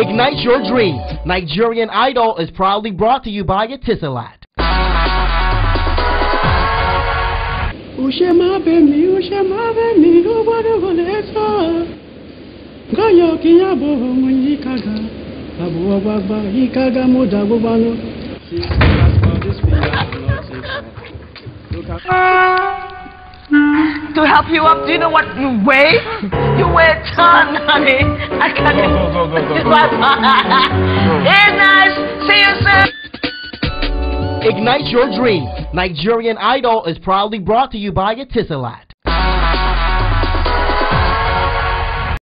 Ignite your dreams. Nigerian Idol is proudly brought to you by Etisalat. To help you up, do you know what you weigh? You weigh a ton, honey. I can't Go, go, go, go, go, go. Hey, nice. See you soon. Ignite your dreams. Nigerian Idol is proudly brought to you by Etisalat.